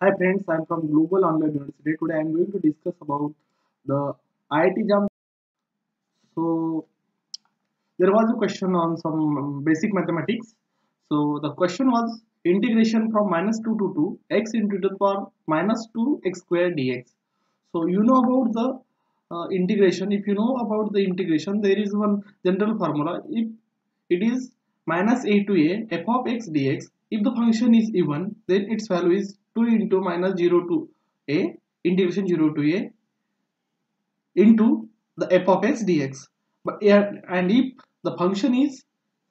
Hi friends, I am from Global Online University. Today I am going to discuss about the IIT JAM. So there was a question on some basic mathematics. So the question was integration from minus 2 to 2 x into the power minus 2 x square dx. So you know about the uh, integration. If you know about the integration, there is one general formula. If it is minus a to a f of x dx, if the function is even, then its value is 2 into minus 0 to a integration 0 to a into the f of x dx. But and if the function is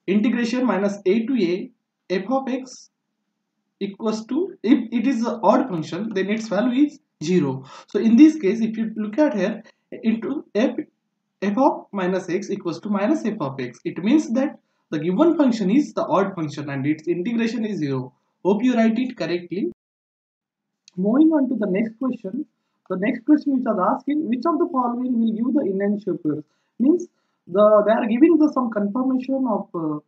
integration minus a to a f of x equals to if it is an odd function then its value is 0 so in this case if you look at here into f f of minus x equals to minus f of x. It means that the given function is the odd function and its integration is 0 hope you write it correctly moving on to the next question. The next question which is asking which of the following will give the enantiopause means the they are giving the some conformation of uh,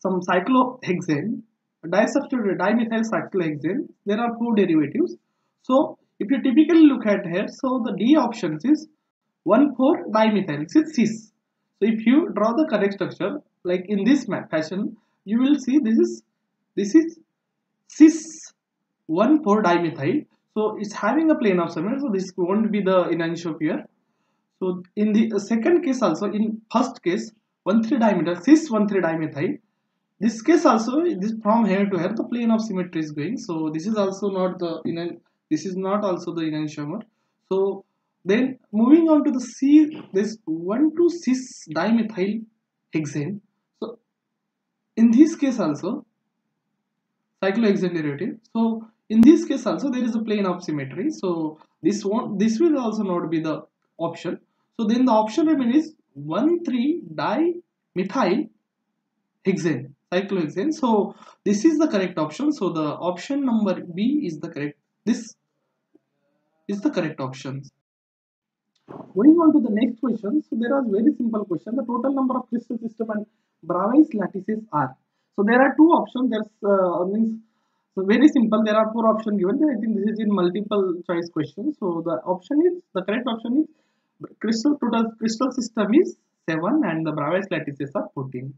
some cyclohexane disubstituted dimethyl cyclohexane. There are four derivatives. So if you typically look at here so the d options is 1 4 dimethyl it's cis. So if you draw the correct structure like in this fashion you will see this is this is cis 1 4 dimethyl. So it's having a plane of symmetry so this won't be the enantiomer so in the uh, second case also in first case 1 3 dimethyl cis 1 3 dimethyl. This case also this from here to here the plane of symmetry is going. So this is also not the this is not also the enantiomer so then moving on to the c this 1 to cis dimethyl hexane. So in this case also cyclohexane derivative. So in this case also there is a plane of symmetry. So this one this will also not be the option. So then the option remain is 1 3 dimethyl hexane cyclohexane. So this is the correct option. So the option number b is the correct this is the correct option. Going on to the next question. So there are very simple question. The total number of crystal system and Bravais lattices are. So there are two options. There's uh, means so very simple. There are four options given. I think this is in multiple choice question so the option is the correct option is crystal total crystal system is 7 and the Bravais lattices are 14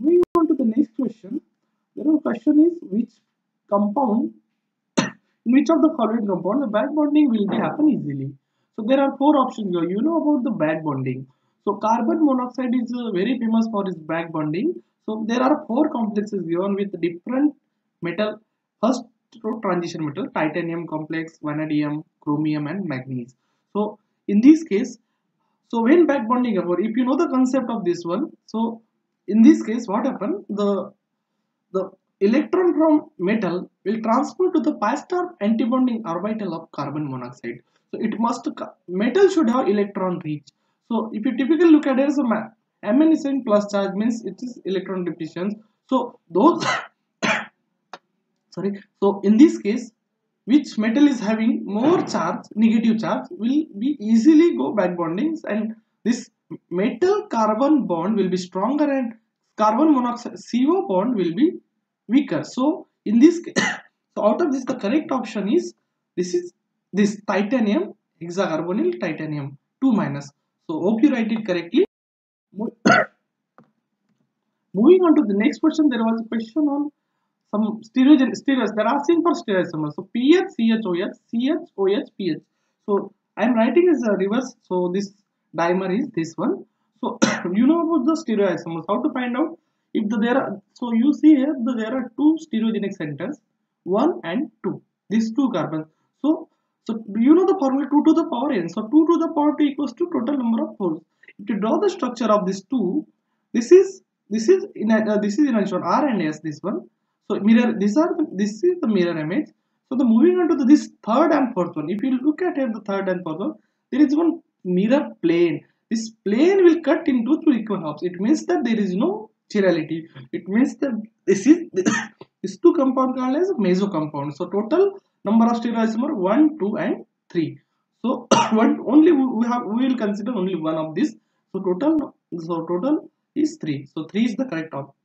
moving on to the next question. The question is which compound in which of the following compound the back bonding will be happen easily? So there are four options here. You know about the back bonding. So carbon monoxide is uh, very famous for its back bonding. So there are four complexes given with different metal. First transition metal titanium complex vanadium chromium and manganese. So in this case so when back bonding about if you know the concept of this one so in this case what happened? The the electron from metal will transfer to the pi star antibonding orbital of carbon monoxide. So it must metal should have electron reach. So if you typically look at it as a mn is in plus charge means it is electron deficient so those sorry. So in this case which metal is having more charge negative charge will be easily go back bondings and this metal carbon bond will be stronger and carbon monoxide CO bond will be weaker. So in this so out of this the correct option is this is this titanium hexacarbonyl titanium 2 minus. So hope you write it correctly. Moving on to the next question there was a question on some stereogen stereos they're asking for stereoisomers so ph choh ch oh ph so i'm writing as a reverse. So this dimer is this one. So you know about the stereoisomers. How to find out if the, there are so you see here the, there are two stereogenic centers one and two. These two carbons. So so you know the formula 2 to the power n. So 2 to the power 2 equals to total number of poles if you draw the structure of these two this is this is in a, uh, this is in a r and s this one so mirror these are the, this is the mirror image. So the moving on to the, this third and fourth one if you look at here the third and fourth one there is one mirror plane. This plane will cut into two equal it means that there is no chirality. It means that this is this two compound called as meso compound so total number of stereoisomer 1 2 and 3 so one only we have we will consider only one of this. So total so total is 3 so 3 is the correct option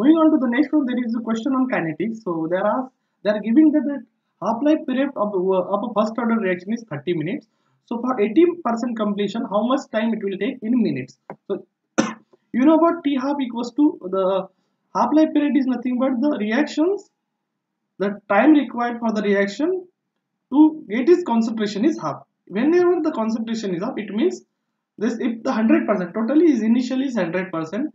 moving on to the next one there is a question on kinetics. So there are they are giving that the half-life period of of a first order reaction is 30 minutes. So for 80% completion how much time it will take in minutes? So you know what? T half equals to the half-life period is nothing but the reactions. The time required for the reaction to get its concentration is half. Whenever the concentration is up it means this if the 100% totally is initially is 100%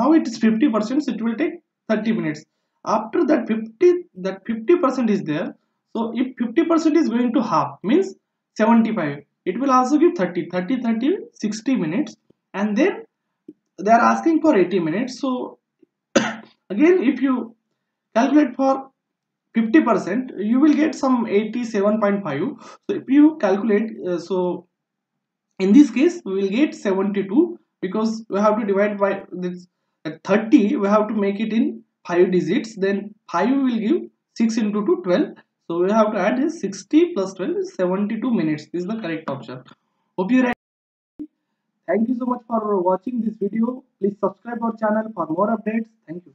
now it is 50% so it will take 30 minutes. After that 50 that 50% is there so if 50% is going to half means 75 it will also give 30 30 30 60 minutes and then they are asking for 80 minutes. So again if you calculate for 50% you will get some 87.5 so if you calculate uh, so in this case we will get 72 because we have to divide by this uh, 30 we have to make it in 5 digits. Then 5 will give 6 into 2 12 so we have to add this 60 plus 12 is 72 minutes. This is the correct option. Hope you right thank you so much for watching this video. Please subscribe our channel for more updates. Thank you